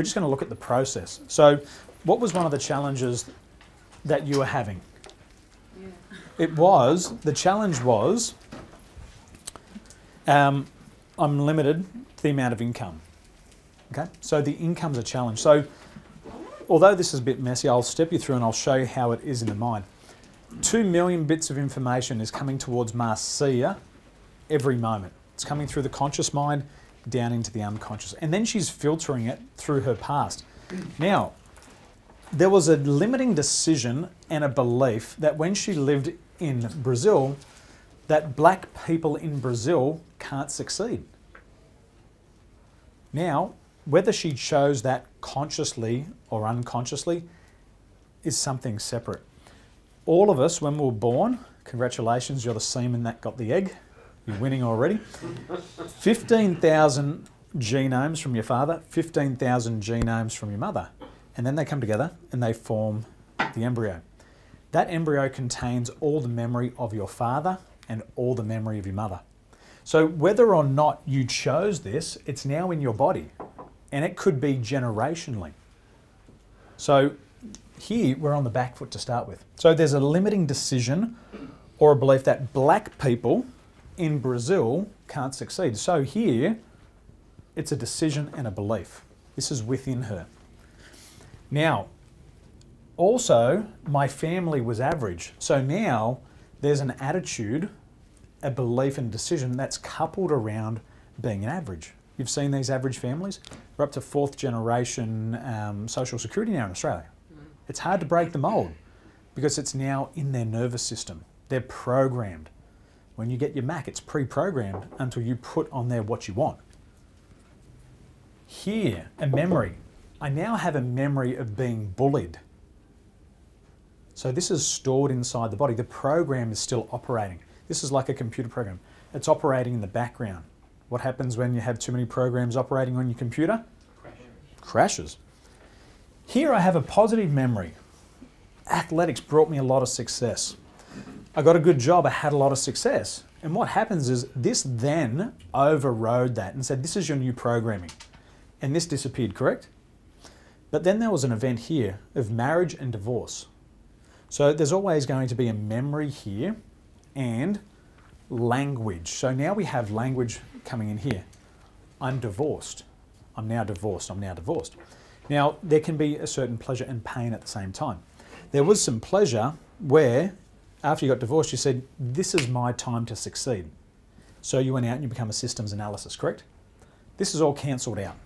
we're just going to look at the process. So, what was one of the challenges that you were having? Yeah. It was, the challenge was, um, I'm limited to the amount of income. Okay, so the income's a challenge. So, although this is a bit messy, I'll step you through and I'll show you how it is in the mind. Two million bits of information is coming towards Marcia every moment. It's coming through the conscious mind down into the unconscious. And then she's filtering it through her past. Now, there was a limiting decision and a belief that when she lived in Brazil, that black people in Brazil can't succeed. Now, whether she chose that consciously or unconsciously is something separate. All of us, when we were born, congratulations, you're the semen that got the egg. You're winning already. 15,000 genomes from your father, 15,000 genomes from your mother. And then they come together and they form the embryo. That embryo contains all the memory of your father and all the memory of your mother. So whether or not you chose this, it's now in your body. And it could be generationally. So here we're on the back foot to start with. So there's a limiting decision or a belief that black people in Brazil can't succeed. So here it's a decision and a belief. This is within her. Now, also, my family was average. So now there's an attitude, a belief, and decision that's coupled around being an average. You've seen these average families. We're up to fourth generation um, social security now in Australia. It's hard to break the mold because it's now in their nervous system. They're programmed. When you get your Mac, it's pre programmed until you put on there what you want. Here, a memory. I now have a memory of being bullied. So this is stored inside the body. The program is still operating. This is like a computer program. It's operating in the background. What happens when you have too many programs operating on your computer? Crashes. Here I have a positive memory. Athletics brought me a lot of success. I got a good job, I had a lot of success. And what happens is this then overrode that and said, This is your new programming. And this disappeared, correct? But then there was an event here of marriage and divorce. So there's always going to be a memory here and language. So now we have language coming in here. I'm divorced. I'm now divorced. I'm now divorced. Now, there can be a certain pleasure and pain at the same time. There was some pleasure where, after you got divorced, you said, This is my time to succeed. So you went out and you become a systems analysis, correct? This is all cancelled out.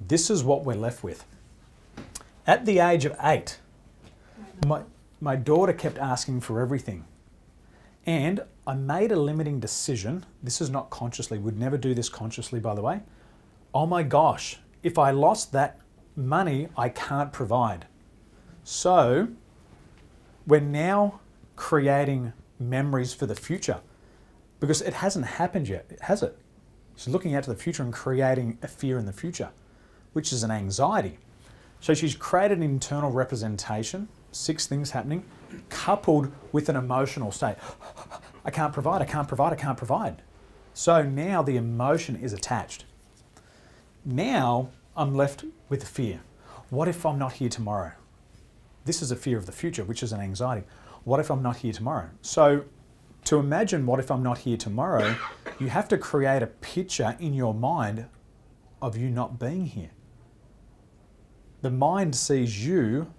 This is what we're left with. At the age of eight, my, my daughter kept asking for everything. And I made a limiting decision. This is not consciously, would never do this consciously, by the way. Oh my gosh, if I lost that money, I can't provide. So we're now creating memories for the future because it hasn't happened yet, has it? She's looking out to the future and creating a fear in the future, which is an anxiety. So she's created an internal representation, six things happening, coupled with an emotional state. I can't provide, I can't provide, I can't provide. So now the emotion is attached. Now I'm left with a fear. What if I'm not here tomorrow? This is a fear of the future, which is an anxiety. What if I'm not here tomorrow? So, to imagine what if I'm not here tomorrow, you have to create a picture in your mind of you not being here. The mind sees you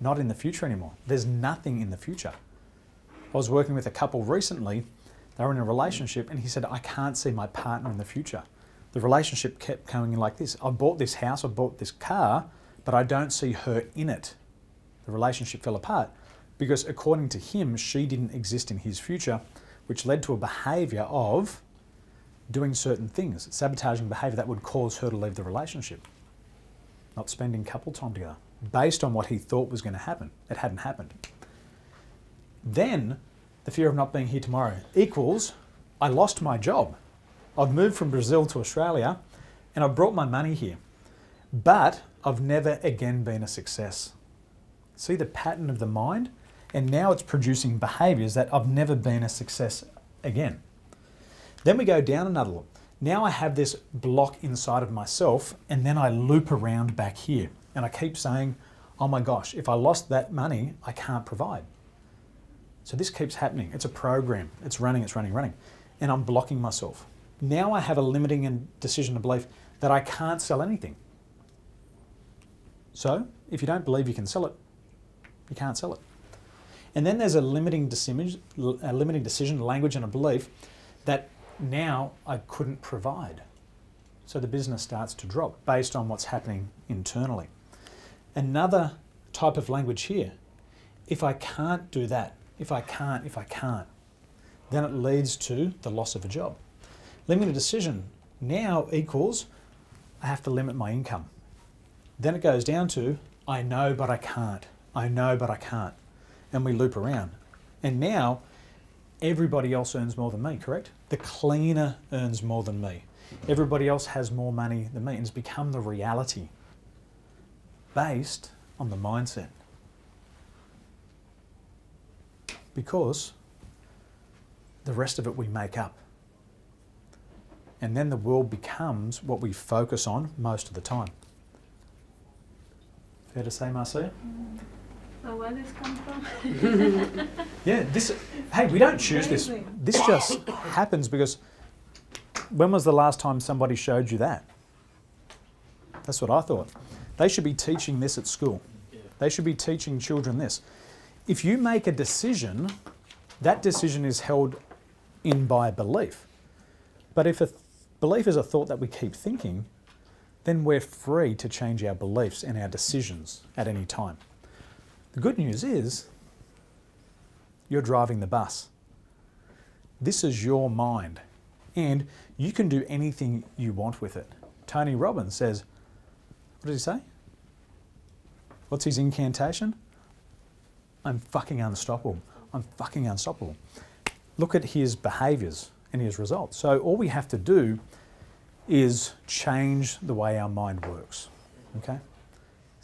not in the future anymore. There's nothing in the future. I was working with a couple recently, they were in a relationship, and he said, I can't see my partner in the future. The relationship kept going in like this I bought this house, I bought this car, but I don't see her in it. The relationship fell apart because, according to him, she didn't exist in his future, which led to a behavior of doing certain things, sabotaging behavior that would cause her to leave the relationship, not spending couple time together, based on what he thought was going to happen. It hadn't happened. Then the fear of not being here tomorrow equals I lost my job. I've moved from Brazil to Australia and I've brought my money here, but I've never again been a success. See the pattern of the mind? And now it's producing behaviors that I've never been a success again. Then we go down another loop. Now I have this block inside of myself, and then I loop around back here. And I keep saying, oh my gosh, if I lost that money, I can't provide. So this keeps happening. It's a program. It's running, it's running, running. And I'm blocking myself. Now I have a limiting and decision of belief that I can't sell anything. So if you don't believe you can sell it, you can't sell it. And then there's a limiting decision, a limiting decision, language, and a belief that now I couldn't provide. So the business starts to drop based on what's happening internally. Another type of language here if I can't do that, if I can't, if I can't, then it leads to the loss of a job. Limiting decision now equals I have to limit my income. Then it goes down to I know but I can't. I know but I can't. And we loop around. And now everybody else earns more than me, correct? The cleaner earns more than me. Everybody else has more money than me. And it's become the reality based on the mindset. Because the rest of it we make up. And then the world becomes what we focus on most of the time. Fair to say, Marcia? So where this come from? Yeah, this. Hey, we don't choose this. This just happens because. When was the last time somebody showed you that? That's what I thought. They should be teaching this at school. They should be teaching children this. If you make a decision, that decision is held in by belief. But if a th- belief is a thought that we keep thinking, then we're free to change our beliefs and our decisions at any time. The good news is you're driving the bus. This is your mind, and you can do anything you want with it. Tony Robbins says, What does he say? What's his incantation? I'm fucking unstoppable. I'm fucking unstoppable. Look at his behaviors and his results. So, all we have to do is change the way our mind works. Okay?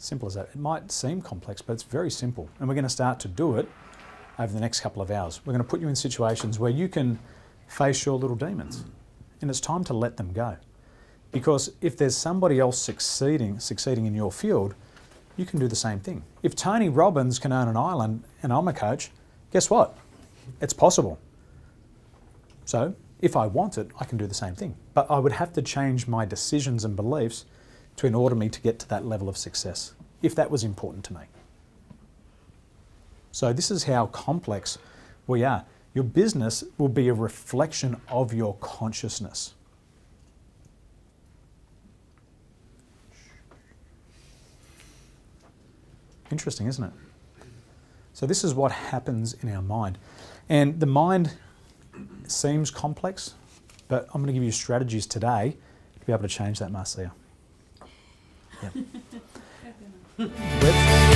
Simple as that. It might seem complex, but it's very simple. And we're going to start to do it over the next couple of hours. We're going to put you in situations where you can face your little demons. And it's time to let them go. Because if there's somebody else succeeding, succeeding in your field, you can do the same thing. If Tony Robbins can own an island and I'm a coach, guess what? It's possible. So, if I want it, I can do the same thing. But I would have to change my decisions and beliefs to in order me to get to that level of success, if that was important to me. So, this is how complex we are. Your business will be a reflection of your consciousness. Interesting, isn't it? So, this is what happens in our mind. And the mind seems complex, but I'm going to give you strategies today to be able to change that, Marcia. Yeah.